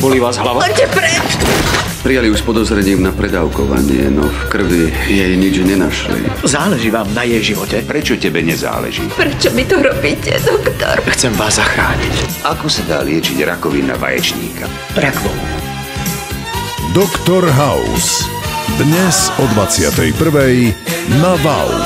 Boli vás hlava? Poďte preč! Prijali ju s podozrením na predávkovanie, no v krvi jej nič nenašli. Záleží vám na jej živote? Prečo tebe nezáleží? Prečo mi to robíte, doktor? Chcem vás zachrániť. Ako sa dá liečiť rakovina vaječníka? Rakvou. Doktor House. Dnes o 21. na VAU.